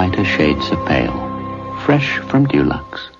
whiter shades of pale, fresh from Dulux.